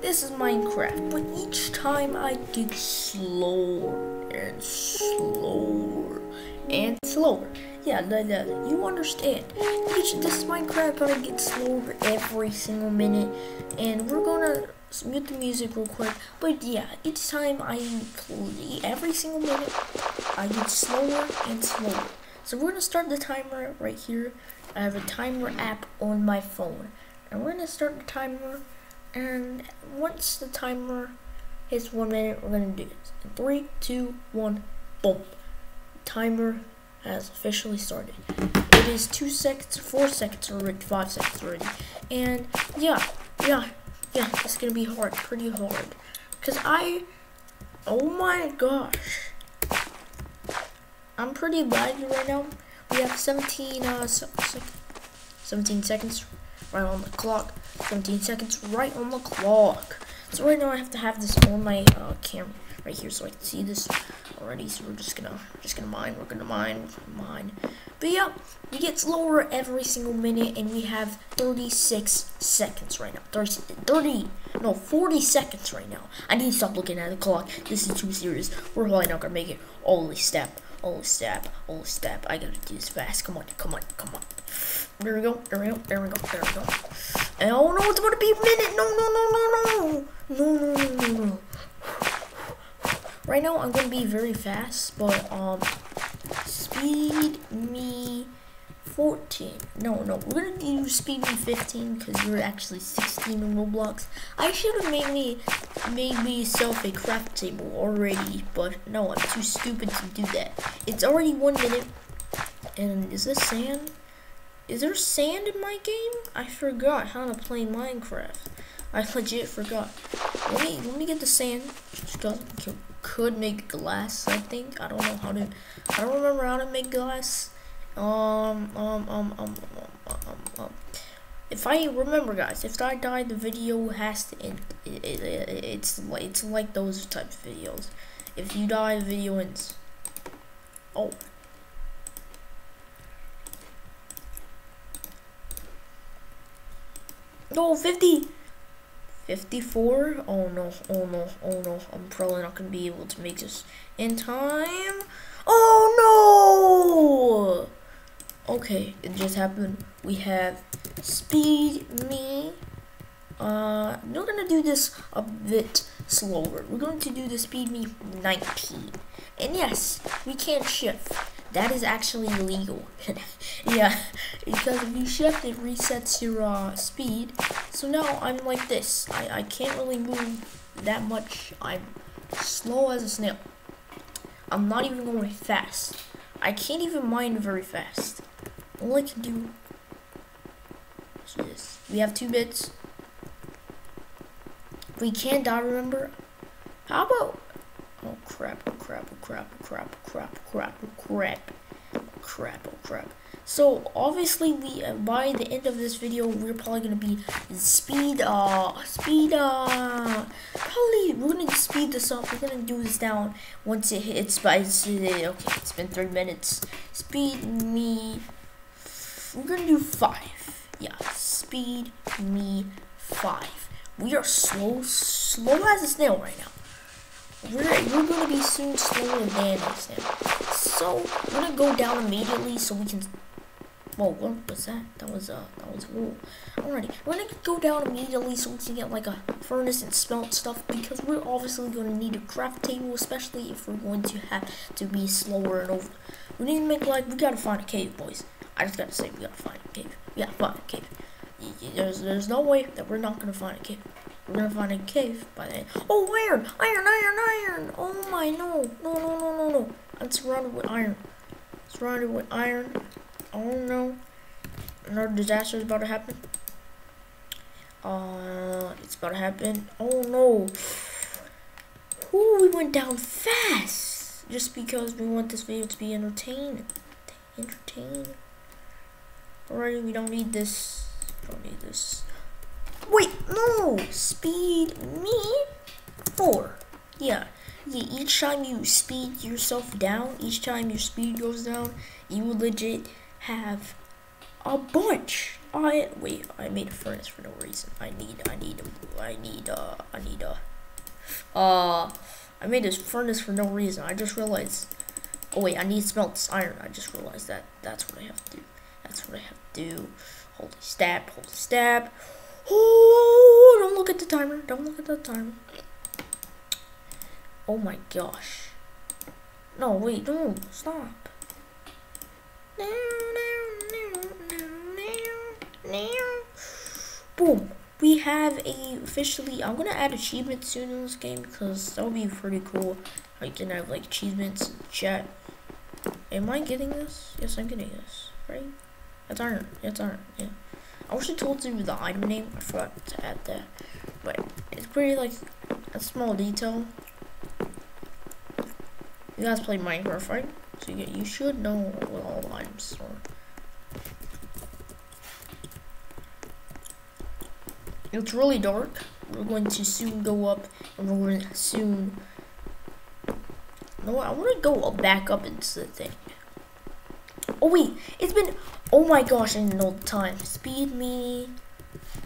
This is Minecraft, but each time I get slower and slower and slower. Yeah, the, the, you understand. Each, this is Minecraft gonna get slower every single minute, and we're gonna mute the music real quick. But yeah, each time I play, every single minute, I get slower and slower. So we're gonna start the timer right here. I have a timer app on my phone, and we're gonna start the timer. And once the timer hits one minute, we're gonna do this. Three, two, one, boom. Timer has officially started. It is two seconds, four seconds already, five seconds already. And yeah, yeah, yeah, it's gonna be hard, pretty hard. Cause I, oh my gosh. I'm pretty laggy right now. We have 17, uh, 17 seconds right on the clock. 17 seconds right on the clock. So right now I have to have this on my uh, camera right here so I can see this already. So we're just gonna just gonna mine. We're gonna mine. We're gonna mine. But yeah, we get slower every single minute, and we have 36 seconds right now. 30, 30, no, 40 seconds right now. I need to stop looking at the clock. This is too serious. We're probably not gonna make it. Holy step. Holy step. Holy step. I gotta do this fast. Come on. Come on. Come on. There we go. There we go. There we go. There we go. And oh no, it's gonna be a minute. No, no, no, no, no. No, no, no, no, no. Right now, I'm gonna be very fast, but um, speed me 14. No, no, we're gonna do speed me 15 because you're actually 16 in Roblox. I should have made me made myself a craft table already, but no, I'm too stupid to do that. It's already one minute, and is this sand? Is there sand in my game? I forgot how to play Minecraft. I legit forgot. Me let me get the sand. Just could make glass. I think I don't know how to. I don't remember how to make glass. Um um um um um um. um. If I remember, guys, if I die, the video has to end. It, it, it, it's it's like those type of videos. If you die, the video ends. Oh. No, 50! 54? Oh no, oh no, oh no. I'm probably not going to be able to make this in time. Oh no! Okay, it just happened. We have speed me. Uh, we're going to do this a bit slower. We're going to do the speed me 19. And yes, we can't shift that is actually illegal. yeah, because if you shift, it resets your uh, speed. So now I'm like this. I, I can't really move that much. I'm slow as a snail. I'm not even going fast. I can't even mine very fast. All I can do is this. We have two bits. We can't die, remember? How about crap, crap, crap, crap, crap, crap, crap, crap, crap. So obviously we, uh, by the end of this video, we're probably gonna be speed, uh, speed, uh, probably, we're gonna speed this up, we're gonna do this down once it hits, by, okay, it's been three minutes. Speed me, we're gonna do five. Yeah, speed me five. We are slow, slow as a snail right now. We're, we're going to be soon slower than this now. So, we're going to go down immediately so we can... Whoa, what was that? That was, uh, that was, whoa. Alrighty, we're going to go down immediately so we can get, like, a furnace and smelt stuff because we're obviously going to need a craft table, especially if we're going to have to be slower and over. We need to make, like, we got to find a cave, boys. I just got to say, we got to find a cave. To find a cave. There's, there's no way that we're not going to find a cave. We're gonna find a cave by then. Oh, iron! Iron, iron, iron! Oh my, no. No, no, no, no, no. I'm surrounded with iron. Surrounded with iron. Oh no. Another disaster is about to happen. Uh, it's about to happen. Oh no. Ooh, we went down fast. Just because we want this video to be entertaining. Entertaining. Alrighty, we don't need this. Don't need this. Wait, no! Speed me? Four. Yeah. Yeah, each time you speed yourself down, each time your speed goes down, you legit have a bunch. I wait. I made a furnace for no reason. I need. I need. I need. Uh. I need. Uh. Uh. I made this furnace for no reason. I just realized. Oh wait. I need smelts iron. I just realized that. That's what I have to do. That's what I have to do. Holy stab. Holy stab. Oh! Don't look at the timer. Don't look at the timer. Oh my gosh. No, wait, no, stop. now now Boom. We have a officially, I'm going to add achievements soon in this game because that would be pretty cool. I can have like achievements in chat. Am I getting this? Yes, I'm getting this, right? That's iron. That's iron, yeah. I wish I told you the item name. I forgot to add that. But it's pretty like a small detail. You guys play Minecraft, right? So you, you should know what all the items are. It's really dark. We're going to soon go up, and we're going to soon. No, I want to go back up into the thing. Oh wait, it's been. Oh my gosh, I didn't know the time. Speed me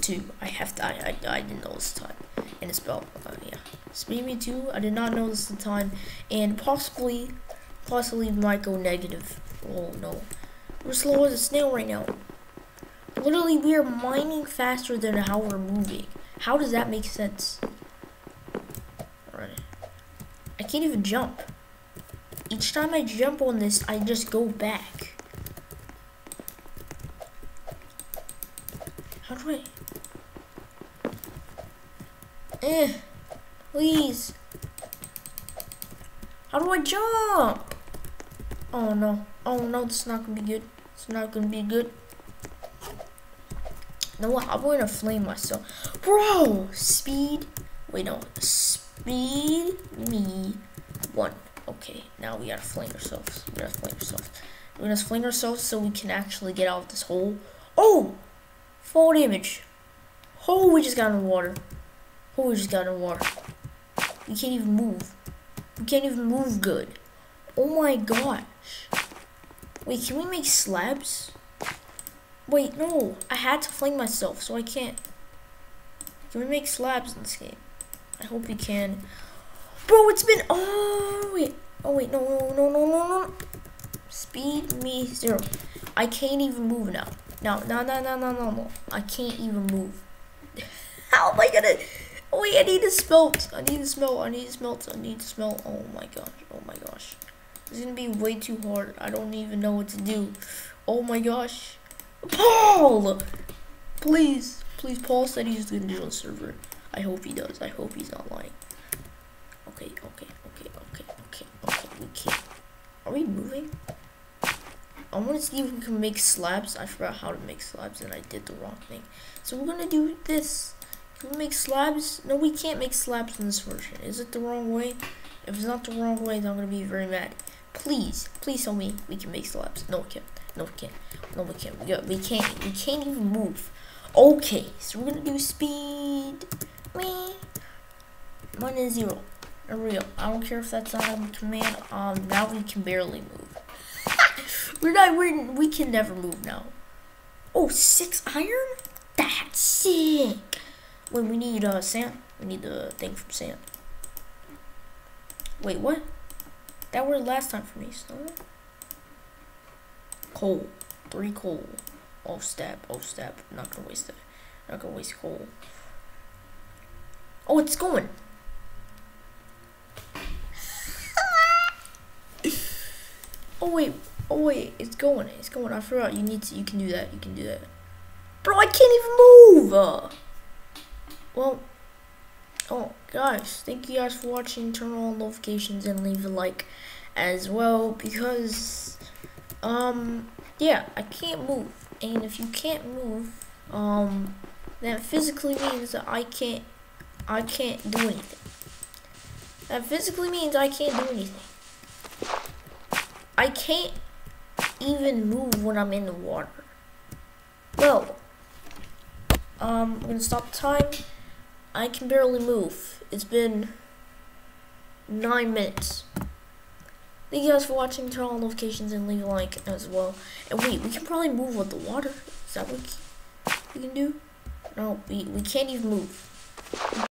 two. I have to. I I, I didn't know this time. And it's spelled. Uh, yeah. Speed me two. I did not know this the time, and possibly, possibly might go negative. Oh no, we're slow as a snail right now. Literally, we are mining faster than how we're moving. How does that make sense? Alright. I can't even jump. Each time I jump on this, I just go back. How? Eh. Please. How do I jump? Oh no. Oh no, this is not gonna be good. It's not gonna be good. No, what? I'm gonna flame myself. Bro! Speed. Wait, no. Speed me one. Okay, now we gotta flame ourselves. We gotta flame ourselves. We're gonna flame ourselves so we can actually get out of this hole. Oh! Full damage. Oh, we just got in the water. Oh, we just got in the water. We can't even move. We can't even move good. Oh my gosh. Wait, can we make slabs? Wait, no. I had to flame myself, so I can't. Can we make slabs in this game? I hope we can. Bro, it's been. Oh, wait. Oh, wait. No, no, no, no, no, no. Speed me zero. I can't even move now. No, no, no, no, no, no, no. I can't even move. How am I gonna. Oh wait, I need to smelt. I need to smelt. I need to smelt. I need to smelt. Oh my gosh. Oh my gosh. It's gonna be way too hard. I don't even know what to do. Oh my gosh. Paul! Please. Please, Paul said he's gonna do on server. I hope he does. I hope he's not lying. Okay, okay, okay, okay, okay, okay. We can't. Are we moving? I want to see if we can make slabs. I forgot how to make slabs and I did the wrong thing. So we're gonna do this. Can we make slabs? No, we can't make slabs in this version. Is it the wrong way? If it's not the wrong way, then I'm gonna be very mad. Please, please tell me we can make slabs. No, we can't. No, we can't. No, we can't. We, got, we can't. We can't even move. Okay, so we're gonna do speed. Me. One and zero. Real. I don't care if that's not a command. Um, now we can barely move. We're not. We're we can never move now. Oh, six iron. That's sick. Wait, we need uh, sand. We need the thing from sand. Wait, what? That was last time for me, so. Coal. Three coal. Oh, step. Oh, step. Not gonna waste it. Not gonna waste coal. Oh, it's going. oh, wait. Oh, wait. It's going. It's going. I forgot. You need to. You can do that. You can do that. Bro, I can't even move. Well, oh, guys, thank you guys for watching. Turn on notifications and leave a like as well because, um, yeah, I can't move. And if you can't move, um, that physically means that I can't, I can't do anything. That physically means I can't do anything. I can't even move when I'm in the water. Well, um, I'm gonna stop time. I can barely move. It's been nine minutes. Thank you guys for watching. Turn on notifications and leave a like as well. And wait, we can probably move with the water. Is that what? we can do? No, we, we can't even move.